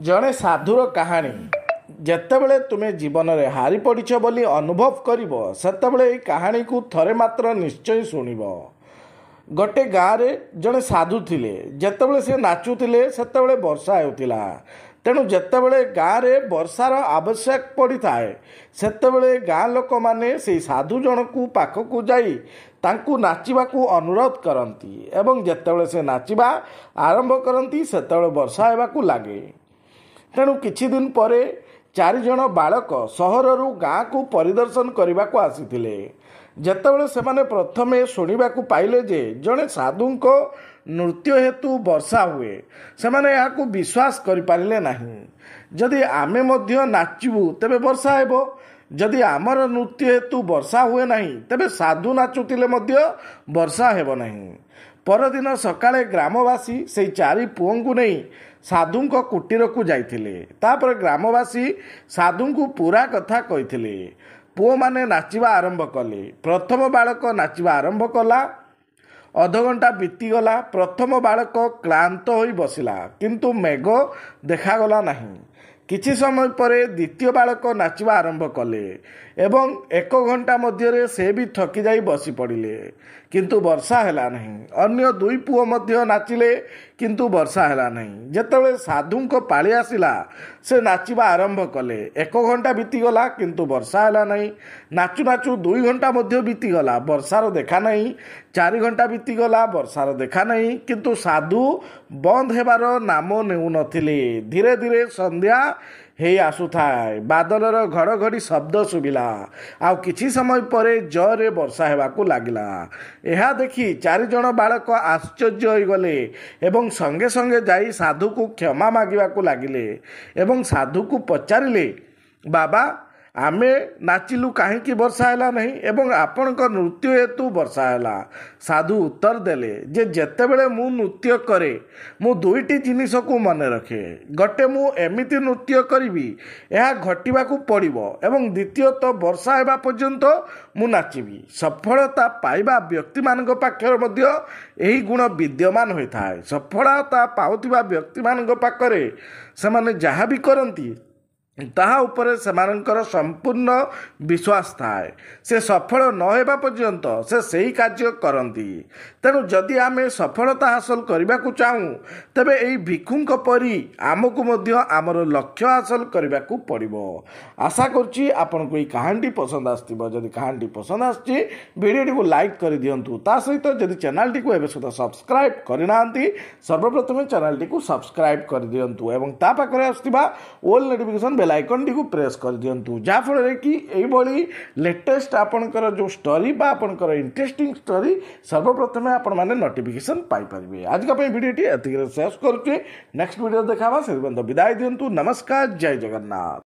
ଜଣେ ସାଧୁର କାହାଣୀ ଯେତେବେଳେ ତୁମେ ଜୀବନରେ ହାରି ପଡ଼ିଛ ବୋଲି ଅନୁଭବ କରିବ ସେତେବେଳେ ଏହି କାହାଣୀକୁ ଥରେ ମାତ୍ର ନିଶ୍ଚୟ ଶୁଣିବ। ଗୋଟେ ଗାଁରେ ଜଣେ ସାଧୁ ଥିଲେ। ଯେତେବେଳେ ସେ ନାଚୁଥିଲେ ସେତେବେଳେ ବର୍ଷା ହେଉଥିଲା। ତେଣୁ ଯେତେବେଳେ ଗାଁରେ ବର୍ଷାର ଆବଶ୍ୟକ ପଡ଼ିଥାଏ ସେତେବେଳେ ଗାଁ ଲୋକମାନେ ସେହି ସାଧୁ ଜଣକୁ ପାଖକୁ ଯାଇ ତାଙ୍କୁ ନାଚିବାକୁ ଅନୁରୋଧ କରନ୍ତି ଏବଂ ଯେତେବେଳେ ସେ ନାଚିବା ଆରମ୍ଭ କରନ୍ତି ସେତେବେଳେ ବର୍ଷା ହେବାକୁ ଲାଗେ। ତେଣୁ କିଛି ଦିନ ପରେ ଚାରିଜଣ ବାଳକ ସହରରୁ ଗାଁକୁ ପରିଦର୍ଶନ କରିବାକୁ ଆସିଥିଲେ। ଯେତେବେଳେ ସେମାନେ ପ୍ରଥମେ ଶୁଣିବାକୁ ପାଇଲେ ଯେ ଜଣେ ସାଧୁଙ୍କ ନୃତ୍ୟ ହେତୁ ବର୍ଷା ହୁଏ ସେମାନେ ଏହାକୁ ବିଶ୍ୱାସ କରିପାରିଲେ ନାହିଁ। ଯଦି ଆମେ ମଧ୍ୟ ନାଚିବୁ ତେବେ ବର୍ଷା ହେବ। ଯଦି ଆମର ନୃତ୍ୟ ହେତୁ ବର୍ଷା ହୁଏ ନାହିଁ ତେବେ ସାଧୁ ନାଚୁଥିଲେ ମଧ୍ୟ ବର୍ଷା ହେବ ନାହିଁ। ପରଦିନ ସକାଳେ ଗ୍ରାମବାସୀ ସେହି ଚାରି ପୁଅଙ୍କୁ ନେଇ ସାଧୁଙ୍କ କୁଟୀରକୁ ଯାଇଥିଲେ। ତାପରେ ଗ୍ରାମବାସୀ ସାଧୁଙ୍କୁ ପୁରା କଥା କହିଥିଲେ। ପୁଅମାନେ ନାଚିବା ଆରମ୍ଭ କଲେ। ପ୍ରଥମ ବାଳକ ନାଚିବା ଆରମ୍ଭ କଲା। ଅଧଘଣ୍ଟା ବିତିଗଲା। ପ୍ରଥମ ବାଳକ କ୍ଳାନ୍ତ ହୋଇ ବସିଲା। କିନ୍ତୁ ମେଘ ଦେଖାଗଲା ନାହିଁ। କିଛି ସମୟ ପରେ ଦ୍ୱିତୀୟ ବାଳକ ନାଚିବା ଆରମ୍ଭ କଲେ ଏବଂ ଏକ ଘଣ୍ଟା ମଧ୍ୟରେ ସେ ବି ଥକି ଯାଇ ବସି ପଡ଼ିଲେ। କିନ୍ତୁ ବର୍ଷା ହେଲା ନାହିଁ। ଅନ୍ୟ ଦୁଇ ପୁଅ ମଧ୍ୟ ନାଚିଲେ କିନ୍ତୁ ବର୍ଷା ହେଲା ନାହିଁ। ଯେତେବେଳେ ସାଧୁଙ୍କ ପାଳି ଆସିଲା ସେ ନାଚିବା ଆରମ୍ଭ କଲେ। ଏକ ଘଣ୍ଟା ବିତିଗଲା କିନ୍ତୁ ବର୍ଷା ହେଲା ନାହିଁ। ନାଚୁ ନାଚୁ ଦୁଇ ଘଣ୍ଟା ମଧ୍ୟ ବିତିଗଲା। ବର୍ଷାର ଦେଖା ନାହିଁ। ଚାରି ଘଣ୍ଟା ବିତିଗଲା ବର୍ଷାର ଦେଖା ନାହିଁ। କିନ୍ତୁ ସାଧୁ ବନ୍ଦ ହେବାର ନାମ ନେଉନଥିଲେ। ଧୀରେ ଧୀରେ ସନ୍ଧ୍ୟା ହେଇ ଆସୁଥାଏ। ବାଦଲର ଘଡ଼ଘଡ଼ି ଶବ୍ଦ ଶୁଭିଲା। ଆଉ କିଛି ସମୟ ପରେ ଜୋରରେ ବର୍ଷା ହେବାକୁ ଲାଗିଲା। ଏହା ଦେଖି ଚାରିଜଣ ବାଳକ ଆଶ୍ଚର୍ଯ୍ୟ ହୋଇଗଲେ ଏବଂ ସଙ୍ଗେ ସଙ୍ଗେ ଯାଇ ସାଧୁକୁ କ୍ଷମା ମାଗିବାକୁ ଲାଗିଲେ ଏବଂ ସାଧୁକୁ ପଚାରିଲେ ବାବା ଆମେ ନାଚିଲୁ କାହିଁକି ବର୍ଷା ହେଲା ନାହିଁ ଏବଂ ଆପଣଙ୍କ ନୃତ୍ୟ ହେତୁ ବର୍ଷା ହେଲା। ସାଧୁ ଉତ୍ତର ଦେଲେ ଯେ ଯେତେବେଳେ ମୁଁ ନୃତ୍ୟ କରେ ମୁଁ ଦୁଇଟି ଜିନିଷକୁ ମନେ ରଖେ। ଗୋଟେ ମୁଁ ଏମିତି ନୃତ୍ୟ କରିବି ଏହା ଘଟିବାକୁ ପଡ଼ିବ ଏବଂ ଦ୍ୱିତୀୟତଃ ବର୍ଷା ହେବା ପର୍ଯ୍ୟନ୍ତ ମୁଁ ନାଚିବି। ସଫଳତା ପାଇବା ବ୍ୟକ୍ତିମାନଙ୍କ ପାଖରେ ମଧ୍ୟ ଏହି ଗୁଣ ବିଦ୍ୟମାନ ହୋଇଥାଏ। ସଫଳତା ପାଉଥିବା ବ୍ୟକ୍ତିମାନଙ୍କ ପାଖରେ ସେମାନେ ଯାହା ବି କରନ୍ତି ତାହା ଉପରେ ସେମାନଙ୍କର ସମ୍ପୂର୍ଣ୍ଣ ବିଶ୍ୱାସ ଥାଏ। ସେ ସଫଳ ନ ହେବା ପର୍ଯ୍ୟନ୍ତ ସେ ସେହି କାର୍ଯ୍ୟ କରନ୍ତି। ତେଣୁ ଯଦି ଆମେ ସଫଳତା ହାସଲ କରିବାକୁ ଚାହୁଁ ତେବେ ଏହି ଭିକ୍ଷୁଙ୍କ ପରି ଆମକୁ ମଧ୍ୟ ଆମର ଲକ୍ଷ୍ୟ ହାସଲ କରିବାକୁ ପଡ଼ିବ। ଆଶା କରୁଛି ଆପଣଙ୍କୁ ଏହି କାହାଣୀଟି ପସନ୍ଦ ଆସିଥିବ। ଯଦି କାହାଣୀଟି ପସନ୍ଦ ଆସିଛି ଭିଡ଼ିଓଟିକୁ ଲାଇକ୍ କରିଦିଅନ୍ତୁ। ତା ସହିତ ଯଦି ଚ୍ୟାନେଲଟିକୁ ଏବେ ସୁଦ୍ଧା ସବସ୍କ୍ରାଇବ୍ କରିନାହାନ୍ତି ସର୍ବପ୍ରଥମେ ଚ୍ୟାନେଲଟିକୁ ସବସ୍କ୍ରାଇବ୍ କରିଦିଅନ୍ତୁ ଏବଂ ତା ପାଖରେ ଆସୁଥିବା ଓଲ୍ ନୋଟିଫିକେସନ୍ ବେଲ୍ ଆଇକନ୍ଟିକୁ ପ୍ରେସ୍ କରିଦିଅନ୍ତୁ ଯାହାଫଳରେ କି ଏଇଭଳି ଲେଟେଷ୍ଟ ଆପଣଙ୍କର ଯେଉଁ ଷ୍ଟୋରି ବା ଆପଣଙ୍କର ଇଣ୍ଟରେଷ୍ଟିଂ ଷ୍ଟୋରି ସର୍ବପ୍ରଥମେ ଆପଣମାନେ ନୋଟିଫିକେସନ୍ ପାଇପାରିବେ ଆଜିକା ପାଇଁ ଭିଡ଼ିଓଟି ଏତିକିରେ ଶେଷ କରୁଛି ନେକ୍ସଟ ଭିଡ଼ିଓ ଦେଖାହେବା ସେଥିପାଇଁ ବିଦାୟ ଦିଅନ୍ତୁ ନମସ୍କାର ଜୟ ଜଗନ୍ନାଥ